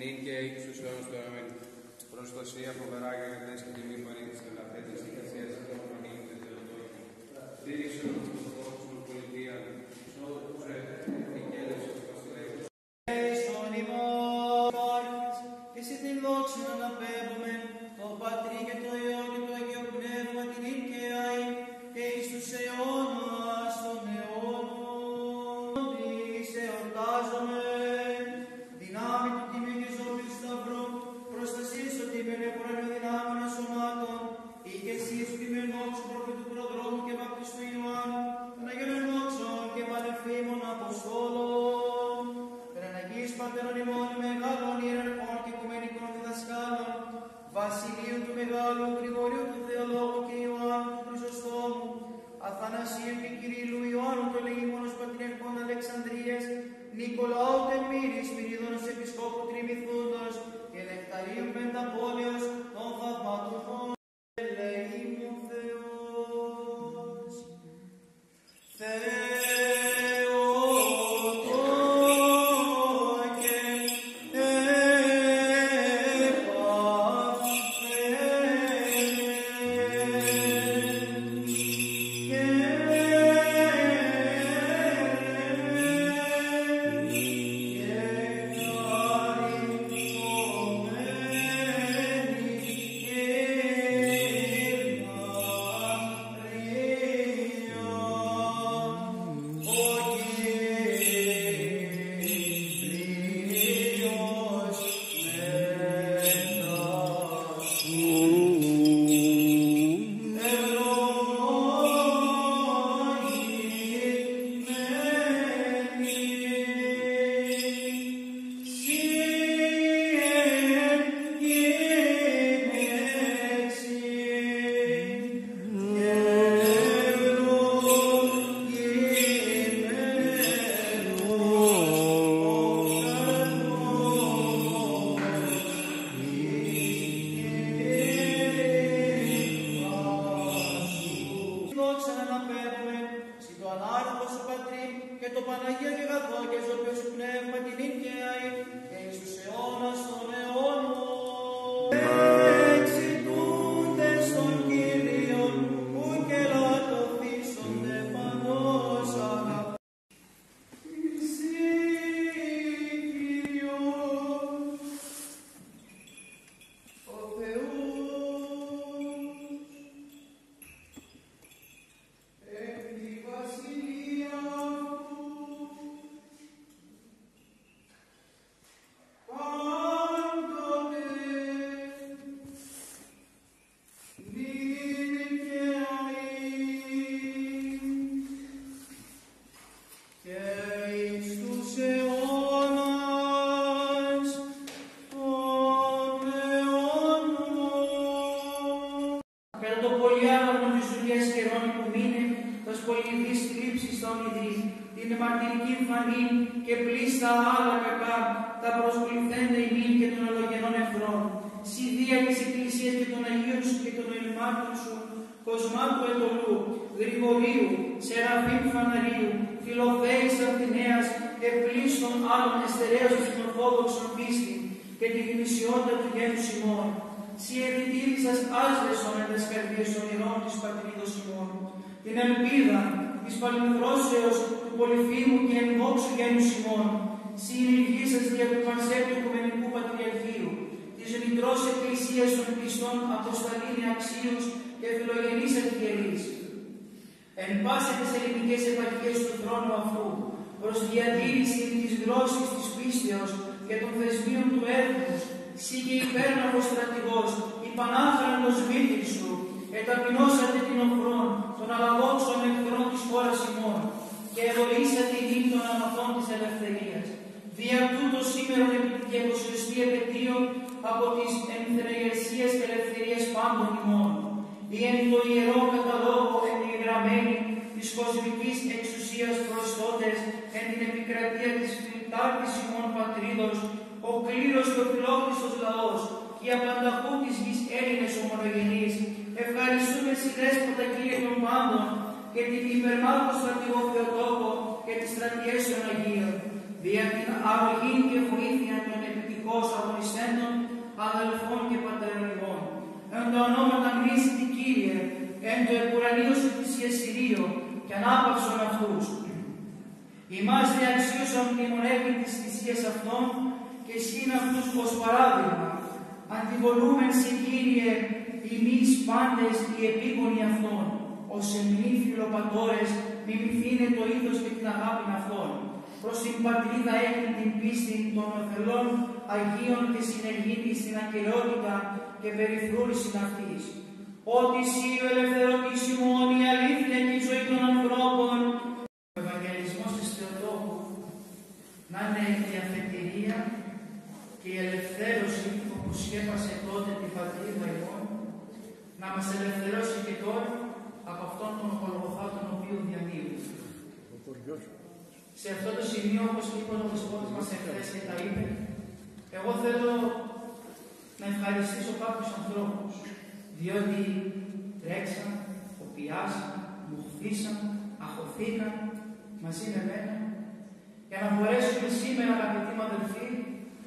Και νυν και εις τους αιώνας του αιώμεν, προστασία φοβερά για κατές και τιμή παρήγηση και λαθέτης και θεσίας και των φανείων και θεοτόκων. Στήριξε σωμάτων, ή και εσείς Κοσμάτου Ετωλού, Γρηγορίου, Σεραφείμ Φαναρίου, Φιλοθέης Αθηναίας και πλήστων άλλων εστερέως των Ορθόδοξων πίστη και τη γνησιότητα του γένους ημών. Σι επιτήρησας άσβεσον εν τες καρδιές των ηρών της πατρίδος ημών. Την ελπίδα της παλινδρόσεως του πολυφήμου και εν δόξου γένους ημών. Σι ενηγήσας δια του Πανσέπτου Οικουμενικού Πατριαρχείου, της Μητρός Εκκλησίας των Πιστών Αποσταλήνη Αξίους και Φιλογενής Ευκαιρής. Εν πάση τις ελληνικές επαρχίες του θρόνου αυτού, προς διατήρηση της γλώσσης της πίστεως και των θεσμίων του έθνους, σύ και υπέρναχος στρατηγός, η πανάφραντος μύθης σου, εταπεινώσατε την οχρόν των αλλαγόξων εχθρών της χώρας ημών, και εδωρήσατε η νύχη των αμαθών της ελευθερίας. Δια τούτος σήμερα επί του 200 επαιτίου από τις ενθρεγεσίες και ελευθερίες πάντων ημών, ή εν το ιερό καταλόγο εγγεγραμμένη της κοσμικής εξουσίας προστότες εν την επικρατεία της φιλτάρτης ημών πατρίδος, ο κλήρος και ο φιλόχριστος λαός, και η απανταχού της γης Έλληνες ομονογενείς, ευχαριστούμε εσύ δέσποτα Κύριε των πάντων και την υπερμάχο στρατηγό Θεοτόκο και τις στρατιές των Αγίων, δια την αρρωγή και βοήθεια των επιτυχώς αγωνιστέντων, αδελφών και πατερών εν το ονόματα μνήστη Κύριε, εν το επουρανίο σου της Συρίο, και ανάπαυσον αυτούς. Είμαστε αξίωσαν μνημονεύει τις θυσίες αυτών και σχήν αυτούς ως παράδειγμα. Αντιβολούμεν σε Κύριε, εμείς πάντες οι επίγονοι αυτών, ως εμείς φιλοπατώρες, μιμηθήνε το είδος και την αγάπη αυτών. Προς την πατρίδα έχει την πίστη των οθελών Αγίων και συνεργήτης στην ακαιρεότητα και περιφρούρησης αυτής. Ότι εσύ ο ελευθερωτής ημών η αλήθεια και η ζωή των ανθρώπων. Ο Ευαγγελισμός της Θεοτόκου να είναι η αφετηρία και η ελευθέρωση που σκέπασε τότε την πατρίδα ημών, να μας ελευθερώσει και τώρα από αυτόν τον Γολγοθά τον οποίο διανύουμε. Σε αυτό το σημείο, όπως είπε ο Δεσπότης μας εχθές και τα είπε, εγώ θέλω να ευχαριστήσω κάποιους ανθρώπους, διότι τρέξαν, κοπιάσαν, μοχθήσαν, αχωθήκαν μαζί με μένα, για να μπορέσουμε σήμερα, αγαπητοί μου αδελφοί,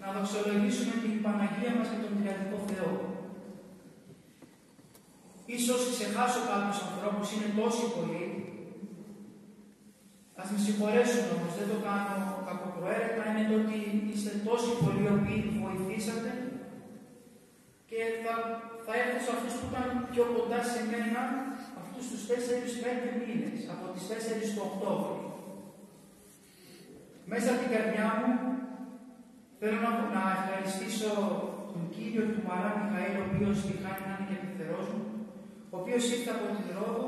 να δοξολογήσουμε την Παναγία μας και τον Τριαδικό Θεό. Ίσως ξεχάσω κάποιους ανθρώπους, είναι τόσοι πολλοί, Ας με συγχωρέσουν όμως, δεν το κάνω κακοπροαίρετα, είναι το ότι είστε τόσοι πολλοί οποίοι βοηθήσατε και θα, θα έρθω σε αυτούς που ήταν πιο κοντά σε μένα αυτούς τους 4-5 μήνες, από τις 4 του Οκτώβρη. Μέσα από την καρδιά μου θέλω να, να ευχαριστήσω τον κύριο του Μαρά Μιχαήλ, ο οποίος χάνει να είναι και επιθερός μου, ο οποίος ήρθε από την Ρόδο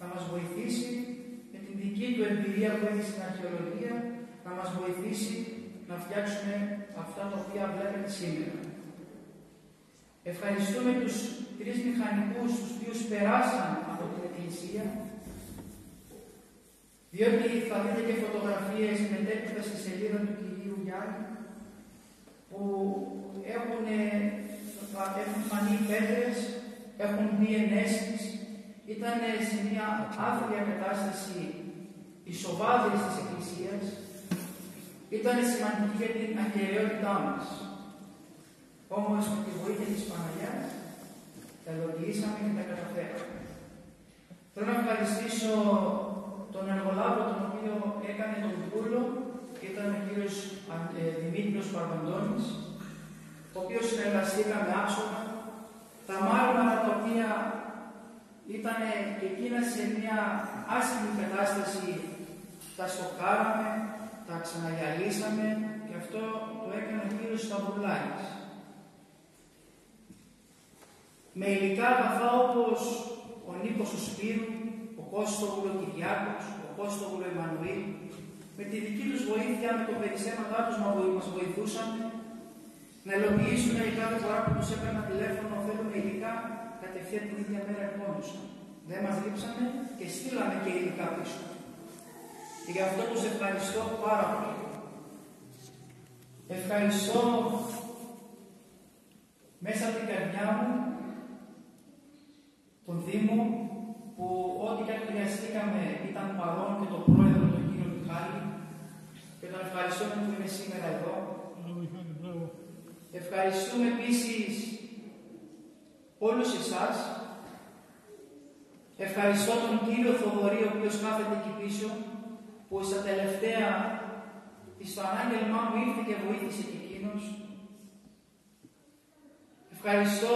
να μας βοηθήσει εμπειρία που έχει στην αρχαιολογία να μας βοηθήσει να φτιάξουμε αυτά τα οποία βλέπετε σήμερα. Ευχαριστούμε τους τρεις μηχανικούς τους οποίους περάσαν από την Εκκλησία διότι θα δείτε και φωτογραφίες μετέπειτα στη σελίδα του κυρίου Γιάννη που έχουν, έχουν φανεί πέτρες, έχουν μπει ενέσεις, ήταν σε μια άθλια κατάσταση οι σοβάδες της Εκκλησίας, ήταν σημαντική για την ακαιρεότητά μας. Όμως με τη βοήθεια της Παναγιάς τα υλοποιήσαμε και τα καταφέραμε. Θέλω να ευχαριστήσω τον εργολάβο τον οποίο έκανε τον πούλο, ήταν ο κύριος ε, Δημήτριος Παρμαντώνης, ο οποίος συνεργαστήκαμε άψογα. Τα μάρμαρα τα οποία ήταν και εκείνα σε μια άσχημη κατάσταση, τα στοκάραμε, τα ξαναγιαλίσαμε και αυτό το έκανε ο κύριος Σταυρουλάκης με υλικά αγαθά όπως ο Νίκος ο Σπύρου, ο Κώστογλου Κυριάκος, ο Κώστογλου Εμμανουήλ, με τη δική τους βοήθεια, με το περισσέματά τους μας βοηθούσαν να υλοποιήσουν η κάθε φορά που τους έκανα τηλέφωνο, θέλουμε υλικά, κατευθείαν την ίδια μέρα επώνουσαν. Δεν μας λείψανε και στείλαμε και υλικά πίσω. Και γι' αυτό τους ευχαριστώ πάρα πολύ. Ευχαριστώ μέσα από την καρδιά μου τον Δήμο που ό,τι και αν χρειαστήκαμε ήταν παρόν και τον πρόεδρο τον κύριο Μιχάλη και τον ευχαριστούμε που είναι σήμερα εδώ. Ευχαριστούμε επίσης όλους εσάς. Ευχαριστώ τον κύριο Θοδωρή, ο οποίος κάθεται εκεί πίσω, που στα τελευταία στο ανάγγελμά μου ήρθε και βοήθησε και εκείνος. Ευχαριστώ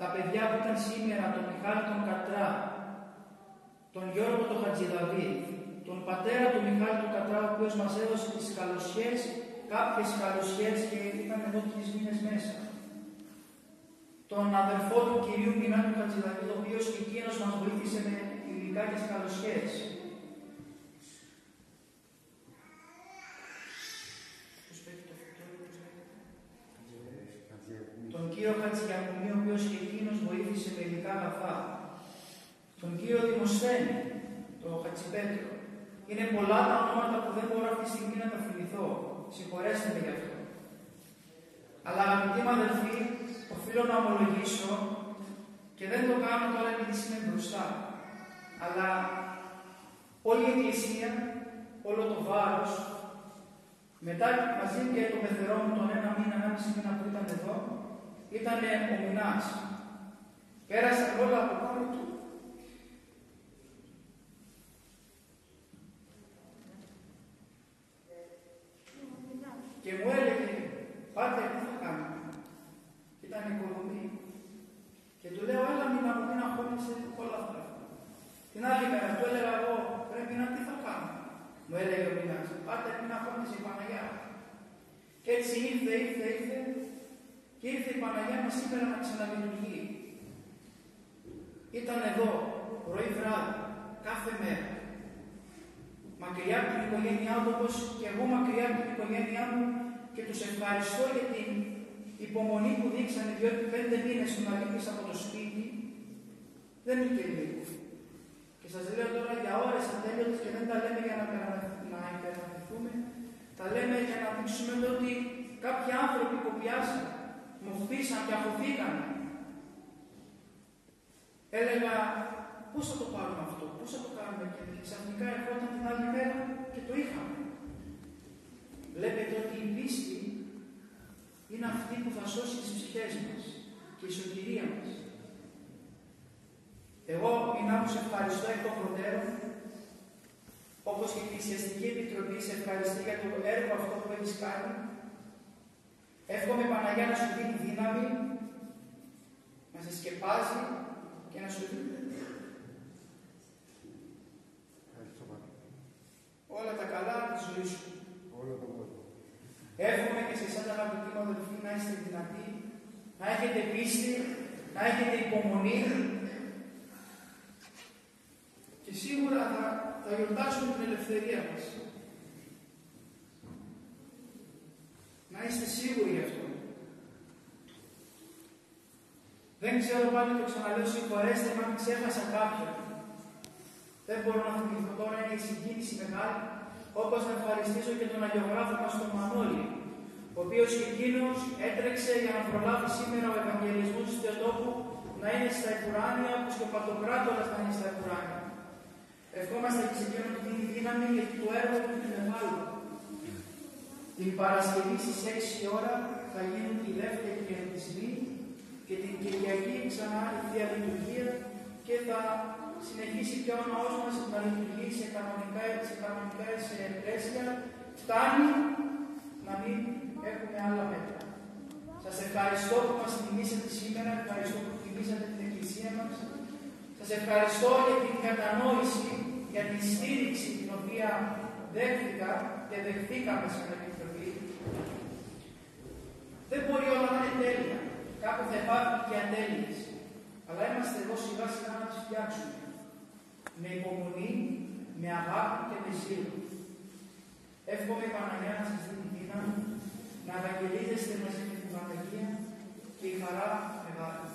τα παιδιά που ήταν σήμερα, τον Μιχάλη τον Κατρά, τον Γιώργο τον Χατζηδαβή, τον πατέρα του Μιχάλη τον Κατρά, ο οποίος μας έδωσε τις καλοσιές, κάποιες καλοσιές και ήταν εδώ τρεις μήνες μέσα. Τον αδερφό του κυρίου Μινά του Χατζηδαβή, ο οποίος και εκείνος μας βοήθησε με υλικά και καλοσιές. τον κύριο Χατζηγιακουμί, ο οποίος και εκείνος βοήθησε με υλικά αγαθά, τον κύριο Δημοσθένη, τον Χατζηπέτρο. Είναι πολλά τα ονόματα που δεν μπορώ αυτή τη στιγμή να τα θυμηθώ. Συγχωρέστε με γι' αυτό. Αλλά αγαπητοί μου αδελφοί, οφείλω να ομολογήσω και δεν το κάνω τώρα επειδή είμαι μπροστά. Αλλά όλη η Εκκλησία, όλο το βάρος, μετά μαζί και το πεθερό μου τον ένα μήνα, ένα μισή μήνα που ήταν εδώ, ήταν ο Μινάς. Πέρασαν όλα από πάνω του. Και μου έλεγε, πάτε, τι θα κάνουμε. Ήταν οικοδομή. Και του λέω, έλα μην, μην αγχώνεσαι όλα αυτά. Την άλλη μέρα του έλεγα εγώ, πρέπει να τι θα κάνω. Μου έλεγε ο Μινάς, πάτε μην αγχώνεσαι η Παναγιά. Και έτσι ήρθε, ήρθε, ήρθε και ήρθε η Παναγιά μας σήμερα να ξαναλειτουργεί. Ήταν εδώ, πρωί βράδυ, κάθε μέρα. Μακριά από την οικογένειά του, όπως και εγώ μακριά από την οικογένειά μου και τους ευχαριστώ για την υπομονή που δείξανε, διότι πέντε μήνες που αλήθεια από το σπίτι δεν είναι και λίγο. Και σας λέω τώρα για ώρες ατέλειωτες και δεν τα λέμε για να, να υπεραναθηθούμε, τα λέμε για να δείξουμε ότι κάποιοι άνθρωποι κοπιάσαν, μου χτίσαν και αφοθήκαν. Έλεγα, πώς θα το πάρουμε αυτό, πώς θα το κάνουμε; Και ξαφνικά ερχόταν την άλλη μέρα και το είχαμε. Βλέπετε ότι η πίστη είναι αυτή που θα σώσει τις ψυχές μας και η σωτηρία μας. Εγώ, Μινά, σε ευχαριστώ εκ των προτέρων, όπως και η Εκκλησιαστική Επιτροπή σε ευχαριστεί για το έργο αυτό που έχεις κάνει. Εύχομαι Παναγιά να σου δίνει δύναμη, να σε σκεπάζει και να σου δίνει όλα τα καλά τη ζωή σου. Εύχομαι και σε εσάς αγαπητοί μου αδελφοί να είστε δυνατοί, να έχετε πίστη, να έχετε υπομονή και σίγουρα θα, θα γιορτάσουμε την ελευθερία μας. Να είστε σίγουροι γι' αυτό. Δεν ξέρω πάλι το ξαναλέω, συγχωρέστε με αν ξέχασα κάποιον. Δεν μπορώ να θυμηθώ τώρα, είναι η συγκίνηση μεγάλη. Όπως να ευχαριστήσω και τον αγιογράφο μας τον Μανώλη, ο οποίος και εκείνος έτρεξε για να προλάβει σήμερα ο Ευαγγελισμός του Θεοτόπου να είναι στα Εκουράνια, όπως και ο Παντοκράτορα θα είναι στα Εκουράνια. Ευχόμαστε και σε εκείνον που δίνει δύναμη γιατί το έργο του είναι μεγάλο. Την Παρασκευή στις 6 ώρα θα γίνουν οι δεύτεροι χαιρετισμοί και την Κυριακή ξανά η Θεία Λειτουργία και θα συνεχίσει και ο ναός μας να λειτουργεί σε κανονικά, σε κανονικά σε πλαίσια, φτάνει να μην έχουμε άλλα μέτρα. Σας ευχαριστώ που μας θυμήσατε σήμερα, ευχαριστώ που θυμήσατε την Εκκλησία μας. Σας ευχαριστώ για την κατανόηση, για την στήριξη την οποία δέχτηκα και δεχτήκαμε σαν Επιτροπή. Δεν μπορεί όλα να είναι τέλεια. Κάπου θα υπάρχουν και ατέλειες. Αλλά είμαστε εδώ σιγά σιγά να τις φτιάξουμε με υπομονή, με αγάπη και με ζήλο. Εύχομαι η Παναγιά να σας δίνει δύναμη, να αγαγγελίζεστε μαζί με την Παναγία και η χαρά μεγάλη.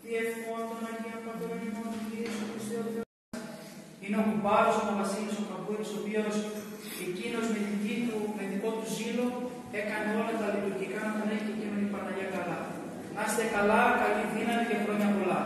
Τι εύχομαι τον Αγία Παντορονιμό του Κύριου Χριστέ ο Θεός. Είναι ο κουμπάρος ο Βασίλης ο Κακούρης, ο οποίος εκείνος με, του, με δικό του ζήλο έκανε όλα τα λειτουργικά να τον έχει και με την Παναγία καλά. Να είστε καλά, καλή δύναμη και χρόνια πολλά.